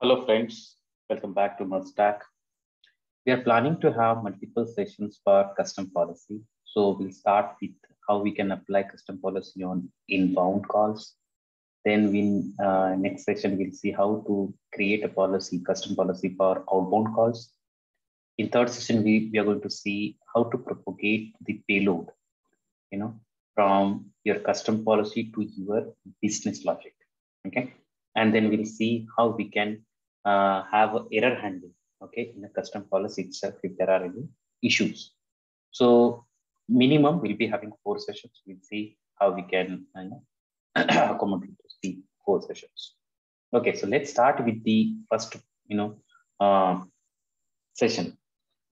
Hello friends, welcome back to Merstack. We are planning to have multiple sessions for custom policy. So we'll start with how we can apply custom policy on inbound calls. Then we uh, next session we'll see how to create a policy, custom policy for outbound calls. In third session, we, we are going to see how to propagate the payload, you know, from your custom policy to your business logic. Okay. And then we'll see how we can uh, have error handling, okay, in a custom policy itself if there are any issues. So minimum we'll be having four sessions. We'll see how we can know, accommodate the four sessions. Okay, so let's start with the first, you know, uh, session.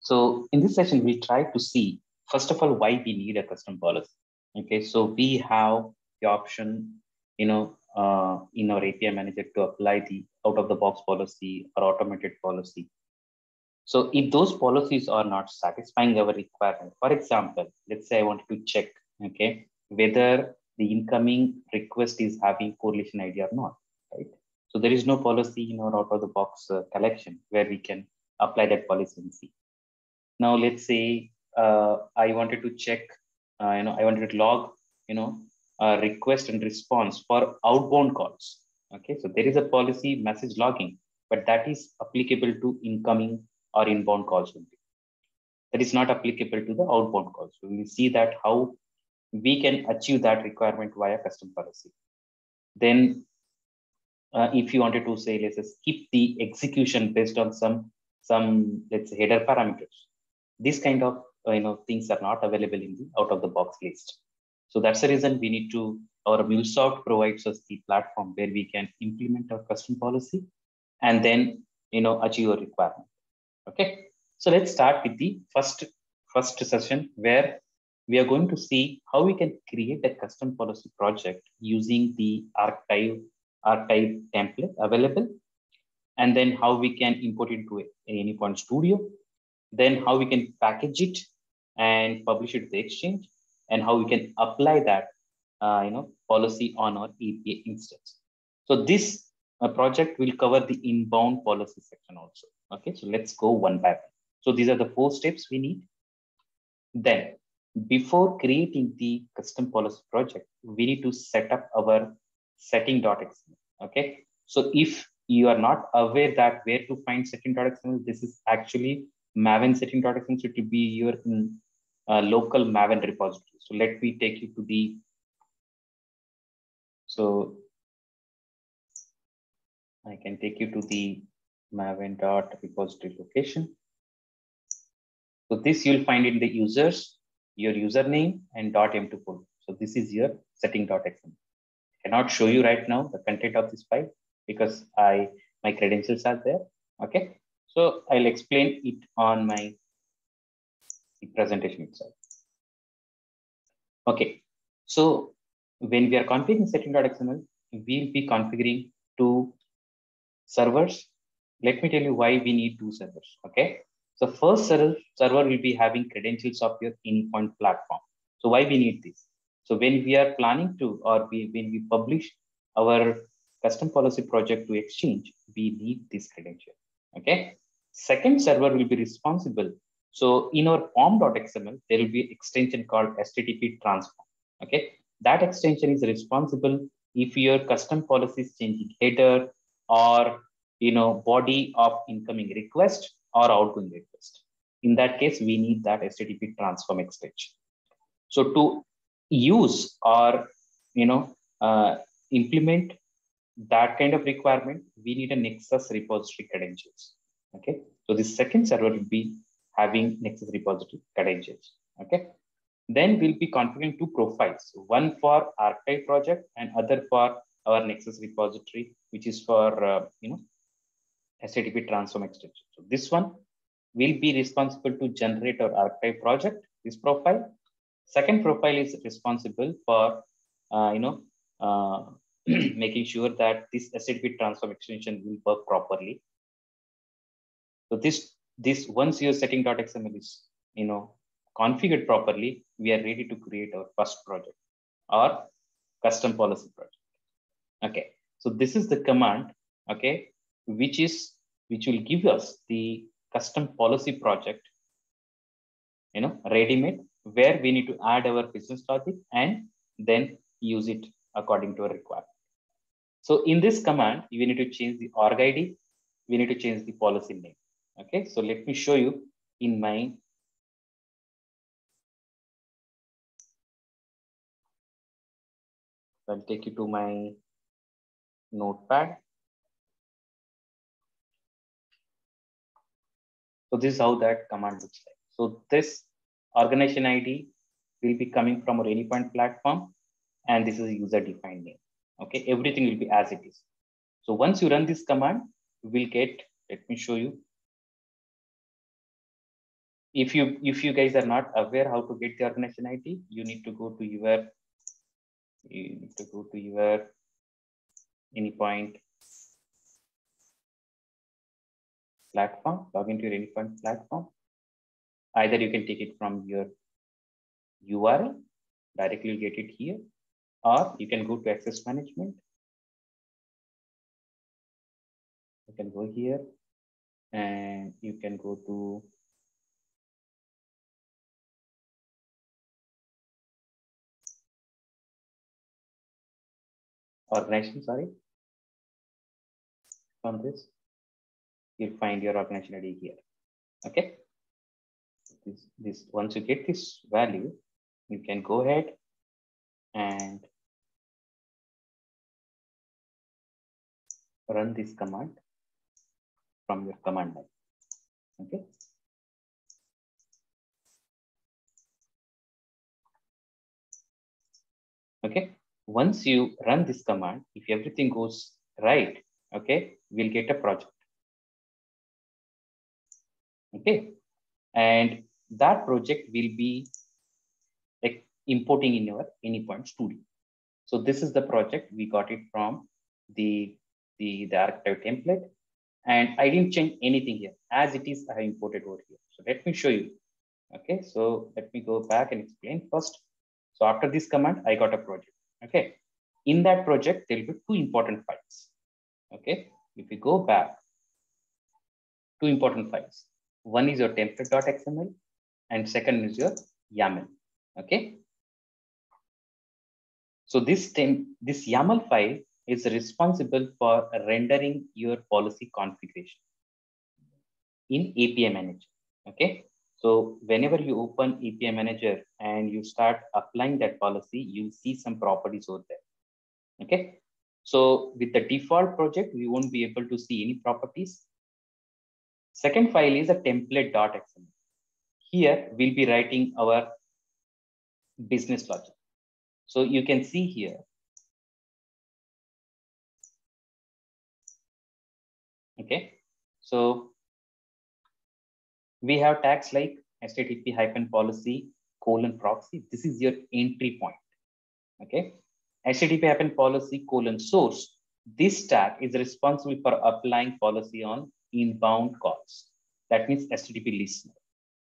So in this session, we try to see, first of all, why we need a custom policy. Okay, so we have the option, you know, uh, in our API manager to apply the out of the box policy or automated policy. So if those policies are not satisfying our requirement, for example, let's say I wanted to check, okay, whether the incoming request is having correlation ID or not, right? So there is no policy in our out of the box uh, collection where we can apply that policy and see. Now let's say uh, I wanted to check, uh, you know, I wanted to log, you know, uh, request and response for outbound calls. Okay, so there is a policy message logging, but that is applicable to incoming or inbound calls only. That is not applicable to the outbound calls. So we see that how we can achieve that requirement via custom policy. Then uh, if you wanted to say, let's say skip the execution based on some, some let's say header parameters. This kind of uh, you know things are not available in the out of the box list. So that's the reason we need to, our MuleSoft provides us the platform where we can implement our custom policy and then, you know, achieve a requirement. Okay. So let's start with the first, first session where we are going to see how we can create a custom policy project using the archetype, archetype template available. And then how we can import it into AnyPoint Studio. Then how we can package it and publish it to the exchange and how we can apply that uh, you know policy on our API instance. So this uh, project will cover the inbound policy section also. Okay, so let's go one by one. So these are the four steps we need. Then before creating the custom policy project, we need to set up our setting.xml. Okay, so if you are not aware that where to find setting.xml, this is actually Maven setting.xml. Will be your uh, local Maven repository. So let me take you to the, so I can take you to the Maven dot repository location. So this you'll find in the users, your username and dot m2 folder. So this is your setting.xml. Cannot show you right now the content of this file because I my credentials are there. Okay. So I'll explain it on my presentation itself. Okay, so when we are configuring setting.xml, we'll be configuring two servers. Let me tell you why we need two servers. Okay, so first server, server will be having credentials of your AnyPoint platform. So why we need this? So when we are planning to, or we, when we publish our custom policy project to exchange, we need this credential. Okay. Second server will be responsible so in our pom.xml, there will be extension called HTTP transform. Okay, that extension is responsible if your custom policy is changing header or you know body of incoming request or outgoing request. In that case, we need that HTTP transform extension. So to use or you know uh, implement that kind of requirement, we need a Nexus repository credentials. Okay, so the second server will be having Nexus repository credentials. Okay. Then we'll be configuring two profiles, one for archetype project and other for our Nexus repository, which is for, uh, you know, HTTP transform extension. So this one will be responsible to generate our archetype project, this profile. Second profile is responsible for, uh, you know, uh, making sure that this HTTP transform extension will work properly. So this this once your setting.xml is you know configured properly, we are ready to create our first project or custom policy project. Okay, so this is the command. Okay, which is which will give us the custom policy project, you know, ready-made, where we need to add our business logic and then use it according to a requirement. So in this command, we need to change the org ID. We need to change the policy name. Okay, so let me show you in my I'll take you to my notepad. So this is how that command looks like. So this organization ID will be coming from our AnyPoint platform, and this is a user-defined name. Okay, everything will be as it is. So once you run this command, you will get, let me show you. If you if you guys are not aware how to get the organization ID, you need to go to your you need to go to your any point platform, log into your any point platform. Either you can take it from your URL, directly get it here, or you can go to access management. You can go here and you can go to organization, sorry. From this, you'll find your organization ID here. Okay. This, this once you get this value, you can go ahead and run this command from your command line. Okay. Okay once you run this command, if everything goes right, okay, we'll get a project. Okay, and that project will be like importing in your AnyPoint Studio. So this is the project we got it from the the the archetype template, and I didn't change anything here as it is. I have imported over here. So let me show you. Okay, so let me go back and explain first. So after this command, I got a project. Okay. In that project, there will be two important files. Okay. If we go back, two important files. One is your template.xml and second is your YAML. Okay. So this, this YAML file is responsible for rendering your policy configuration in API Manager. Okay. So whenever you open API Manager and you start applying that policy, you see some properties over there. Okay. So with the default project, we won't be able to see any properties. Second file is a template.xml. Here we'll be writing our business logic. So you can see here. Okay. So we have tags like HTTP hyphen policy colon proxy. This is your entry point. Okay. HTTP hyphen policy colon source. This tag is responsible for applying policy on inbound calls. That means HTTP listener.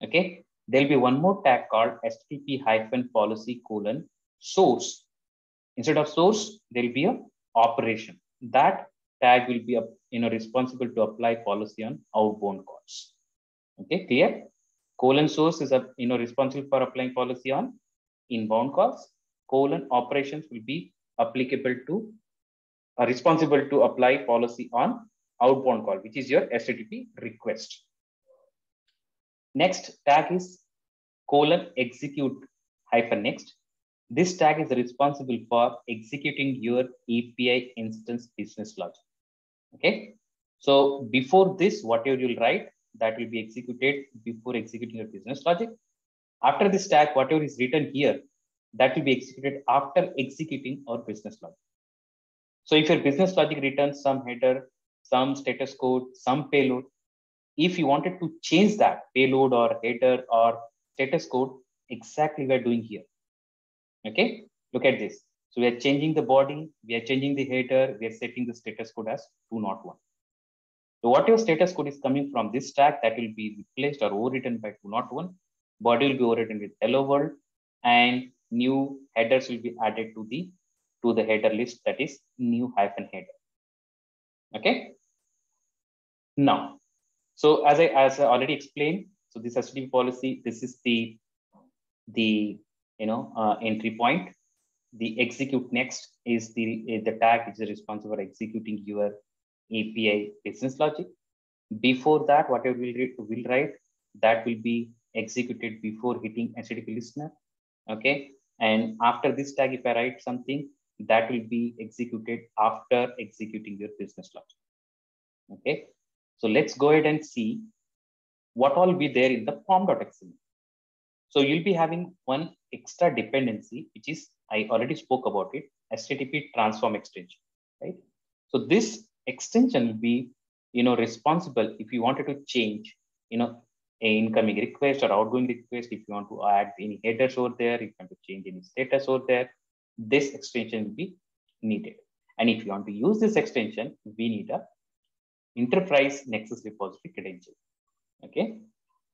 Okay. There'll be one more tag called HTTP hyphen policy colon source. Instead of source, there'll be a operation. That tag will be you know responsible to apply policy on outbound calls. Okay, clear? Colon source is a, you know responsible for applying policy on inbound calls. Colon operations will be applicable to uh, responsible to apply policy on outbound call, which is your HTTP request. Next tag is colon execute hyphen next. This tag is responsible for executing your API instance business logic. Okay. So before this, whatever you'll write, that will be executed before executing your business logic. After this tag, whatever is written here, that will be executed after executing our business logic. So if your business logic returns some header, some status code, some payload, if you wanted to change that payload or header or status code, exactly we're doing here. Okay, look at this. So we are changing the body, we are changing the header, we are setting the status code as 201. So what your status code is coming from this stack that will be replaced or overwritten by 201, body will be overwritten with hello world and new headers will be added to the to the header list that is new hyphen header. Okay. Now, so as I as I already explained, so this HTTP policy, this is the the you know uh, entry point. The execute next is the the tag which is responsible for executing your API business logic. Before that, whatever we'll, we'll write, that will be executed before hitting HTTP listener. Okay. And after this tag, if I write something, that will be executed after executing your business logic. Okay. So let's go ahead and see what all be there in the pom.xml. So you'll be having one extra dependency, which is, I already spoke about it, HTTP transform extension, right? So this extension will be, you know, responsible if you wanted to change, you know, an incoming request or outgoing request, if you want to add any headers over there, if you want to change any status over there, this extension will be needed. And if you want to use this extension, we need a enterprise Nexus repository credential. Okay.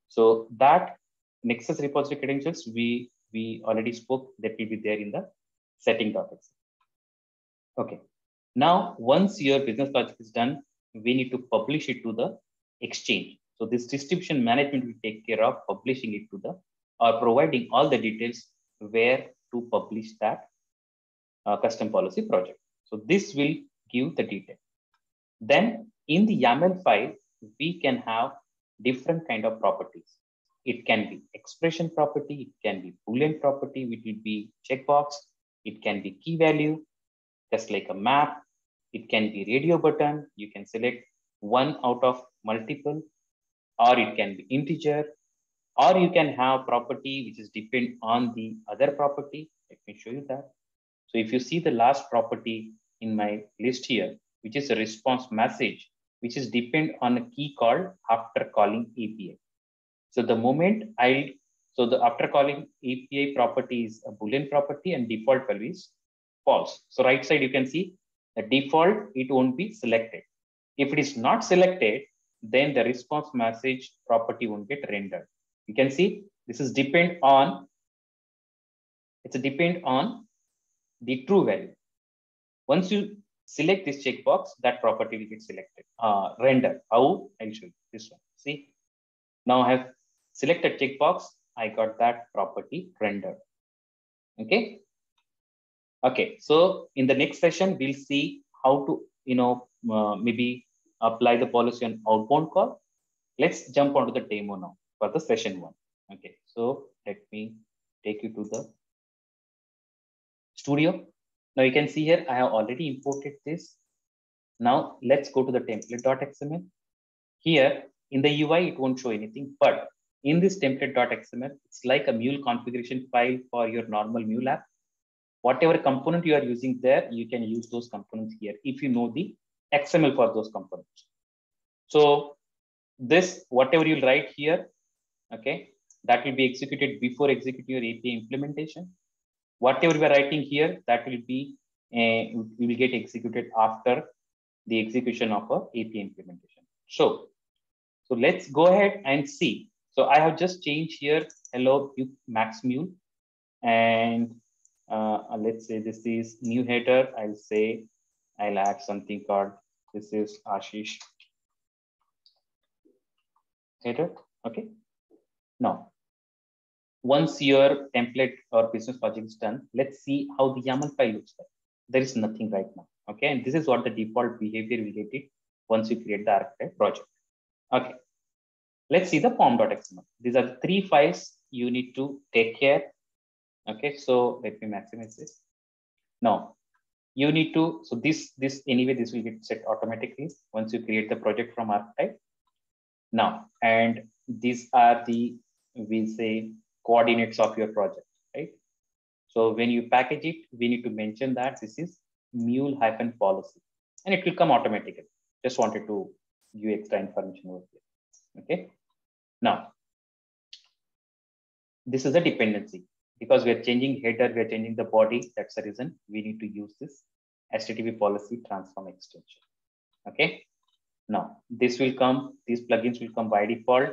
So that Nexus repository credentials, we, we already spoke that will be there in the setting.exe. Okay. Now, once your business logic is done, we need to publish it to the exchange. So this distribution management will take care of publishing it to the or providing all the details where to publish that uh, custom policy project. So this will give the detail. Then in the YAML file, we can have different kind of properties. It can be expression property, it can be boolean property, which will be checkbox, it can be key value, just like a map, it can be radio button, you can select one out of multiple, or it can be integer, or you can have property which is depend on the other property. Let me show you that. So if you see the last property in my list here, which is a response message, which is depend on a key called after calling API. So the moment I, so the after calling API property is a Boolean property and default value is false. So right side, you can see the default, it won't be selected. If it is not selected, then the response message property won't get rendered. You can see this is depend on, it's a depend on the true value. Once you select this checkbox, that property will get selected, uh, render. How? I'll show you this one. See, now I have selected checkbox. I got that property rendered. Okay. Okay. So in the next session, we'll see how to, you know, uh, maybe apply the policy on outbound call. Let's jump onto the demo now for the session one. Okay. So let me take you to the studio. Now you can see here, I have already imported this. Now let's go to the template.xml. Here in the UI, it won't show anything, but in this template.xml, it's like a mule configuration file for your normal mule app. Whatever component you are using there, you can use those components here if you know the XML for those components. So this, whatever you write here, okay, that will be executed before executing your API implementation whatever we are writing here, that will be, uh, we will get executed after the execution of a API implementation. So, so let's go ahead and see. So I have just changed here, hello, you max mule. And uh, let's say this is new header. I'll say, I'll add something called, this is Ashish header. Okay. Now, once your template or business logic is done, let's see how the YAML file looks like. There is nothing right now. Okay, and this is what the default behavior will get it once you create the archetype project. Okay, let's see the pom.xml. These are three files you need to take care. Okay, so let me maximize this. Now, you need to, so this, this anyway, this will get set automatically once you create the project from archetype. Now, and these are the, we say, coordinates of your project, right? So when you package it, we need to mention that this is mule hyphen policy and it will come automatically. Just wanted to give extra information over here. Okay. Now, this is a dependency because we are changing header, we are changing the body. That's the reason we need to use this HTTP policy transform extension. Okay. Now, this will come, these plugins will come by default.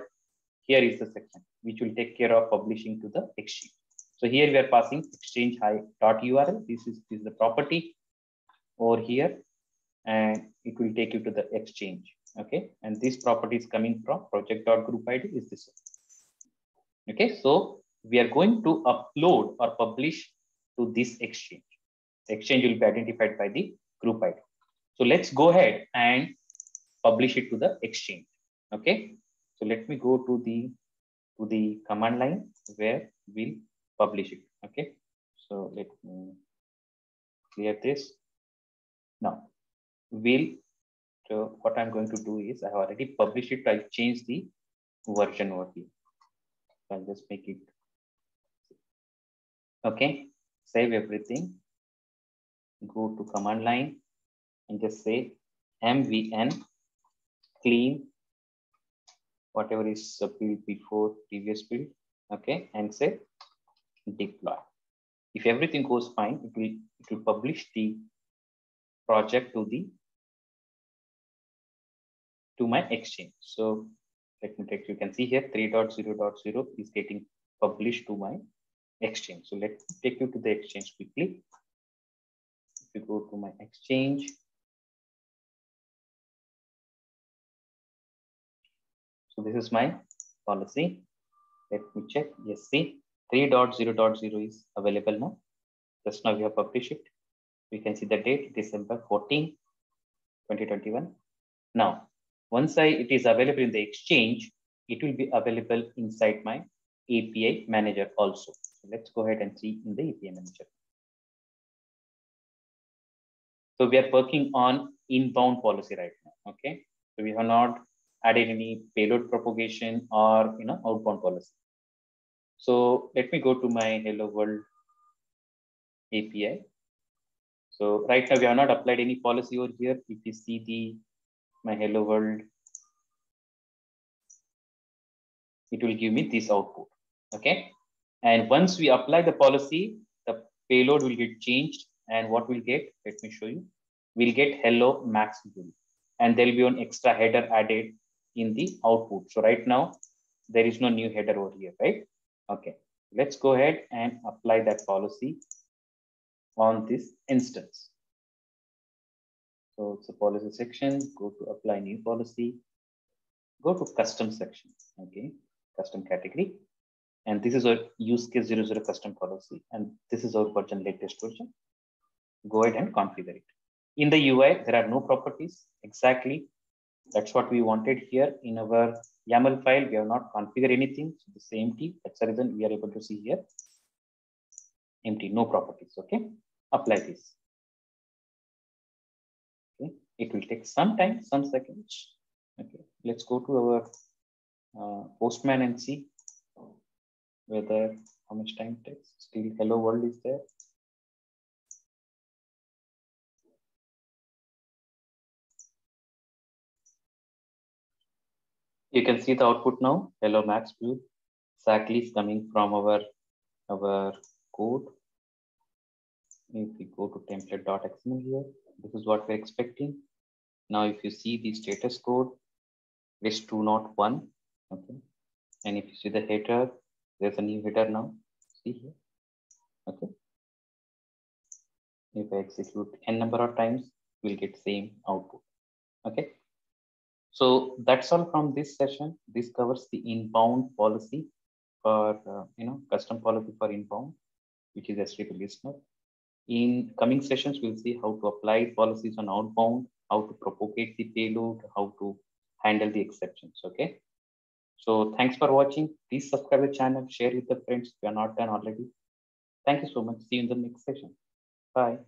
Here is the section which will take care of publishing to the exchange. So here we are passing exchange high dot URL. This is, this is the property over here. and it will take you to the exchange. Okay. And this property is coming from project.group ID is this one. Okay. So we are going to upload or publish to this exchange. The exchange will be identified by the group ID. So let's go ahead and publish it to the exchange. Okay. So let me go to the to the command line where we'll publish it. Okay. So let me clear this. Now we'll so what I'm going to do is I have already published it. I'll change the version over here. I'll just make it okay. Save everything. Go to command line and just say mvn clean whatever is built before previous build okay and say deploy if everything goes fine it will it will publish the project to the to my exchange so let me take you can see here 3.0.0 is getting published to my exchange so let's take you to the exchange quickly if you go to my exchange So this is my policy. Let me check. Yes, see 3.0.0 is available now. Just now we have published it. We can see the date December 14, 2021. Now, once I it is available in the exchange, it will be available inside my API manager also. So let's go ahead and see in the API manager. So we are working on inbound policy right now. Okay. So we have not added any payload propagation or you know outbound policy. So let me go to my Hello World API. So right now we have not applied any policy over here. If you see the my Hello World, it will give me this output. Okay. And once we apply the policy, the payload will get changed. And what we'll get, let me show you. We'll get hello max bill. And there'll be an extra header added in the output. So right now, there is no new header over here, right? Okay, let's go ahead and apply that policy on this instance. So it's a policy section, go to apply new policy, go to custom section, okay, custom category. And this is our use case 00 custom policy. And this is our version, latest version. Go ahead and configure it. In the UI, there are no properties exactly that's what we wanted here in our YAML file. We have not configured anything. So the same empty. That's the reason we are able to see here. Empty, no properties. Okay. Apply this. Okay. It will take some time, some seconds. Okay. Let's go to our uh, Postman and see whether how much time takes. Still hello world is there. You can see the output now. Hello Max Blue exactly is coming from our, our code. If we go to template.xml here, this is what we're expecting. Now, if you see the status code, it's 201. Okay. And if you see the header, there's a new header now. See here. Okay. If I execute n number of times, we'll get same output. Okay. So that's all from this session. This covers the inbound policy for, uh, you know, custom policy for inbound, which is HTTP listener. In coming sessions, we'll see how to apply policies on outbound, how to propagate the payload, how to handle the exceptions, okay? So thanks for watching. Please subscribe the channel, share with the friends if you are not done already. Thank you so much. See you in the next session. Bye.